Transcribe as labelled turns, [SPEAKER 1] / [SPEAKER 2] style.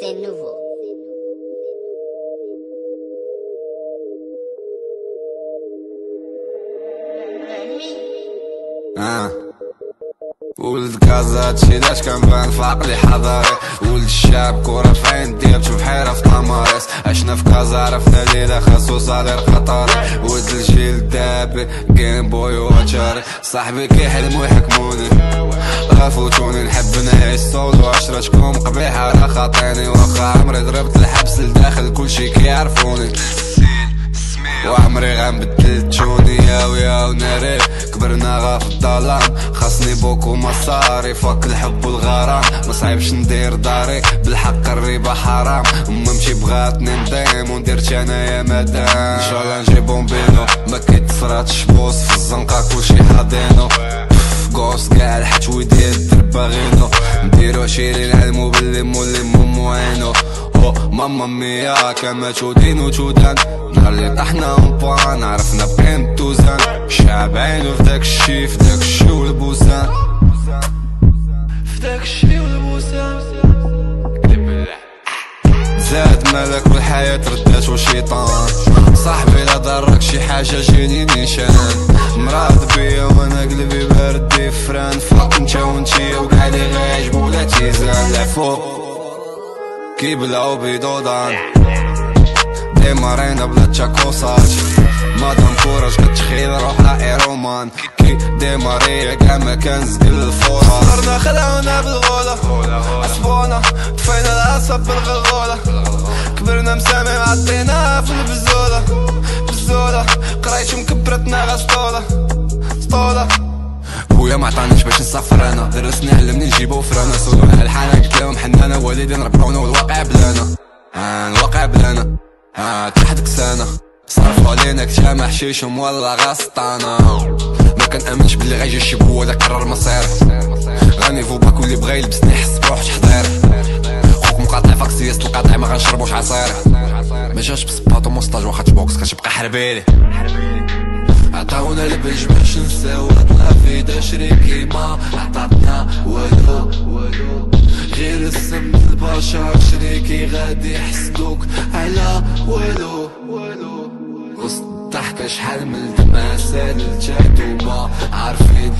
[SPEAKER 1] C'est nouveau.
[SPEAKER 2] آه. ولد كازا تشي لاش كنبان في عقلي حضاري ولد الشاب كورة في عين ديابت بحيرة في طماريس عشنا في كازا عرفنا ليلة خاصو صغير قطري ولد الجيل دابي جيم بوي واتشاري صاحبي كيحلمو يحكموني غافوتوني نحب نعيش صوت وعشرتكم قبيحة راه خاطيني. واخا عمري ضربت الحبس لداخل كلشي كيعرفوني. وعمري غنبدل تشوني ياو ياو ناري. كبرنا غا في الظلام خاصني بوكو مصاري. فك الحب والغرام. ما صعيبش ندير داري. بالحق الربا حرام. اما مشي بغاتني نديم. وندير انايا مدام. إن شاء الله نجيب بونبينو ما كيتفراتش بوس في الزنقة. كلشي حاضينو. كوس كاع الحتوي ديال الدربا غينو نديرو عشيرين علمو باللي مولي مومو عينو ماما ميا كما تودين تودان نهار اللي طحنا ومبان عرفنا بقيم توزان. شابعين في داك الشي في داك الشي والبوسان في الشي والبوسان زاد ملك والحياة ردات وشيطان صاحبي لا ضرك شي حاجة جيني نيشان مراد بيا وأنا قلبي بارد ديفران فاك انت وانتي وكاع اللي غيعجبو لا تيزان. لا فوق كيبلعو بيدودان ديما رينا بلا تشاكوساج مادام كوراج كتخيل روحها ايرومان كي ديما ريا كاع ما كان زقل الفورا صرنا خلعونا بالغولة عصفونا طفينا العصب بالغلغولة كبرنا مسامي عطيناها في البزولة بزولة قرايتو مكبرتنا غا سطولة ما عطانيش باش نسافر أنا. درسني علمني نجيبو فرانا. سولوها الحالة قلت لهم حنانة والدين ربعونا والواقع بلانا. آه الواقع بلانا. آه تحدك سنة صرفوا علينا كتامة حشيشهم والله غاسطانا. ما كنأمنش بلي غيجي شي بو ولا قرر مصير. غاني فو باكو اللي بغا يلبسني يحس بروح تحضير خوك مقاطع فاكسياس القاطع ما غنشربوش عصير. ما جاش بسباطو موستاج واخا تبوكس كتبقى حربيلي. عطاونا البنج باش نساو طلع في دا شريكي ما عطاتنا والو والو. غير السم البشر شريكي غادي يحسدوك. على والو والو. وسط ضحكة شحال من الدماسة للجهد وما عارفين. والو والو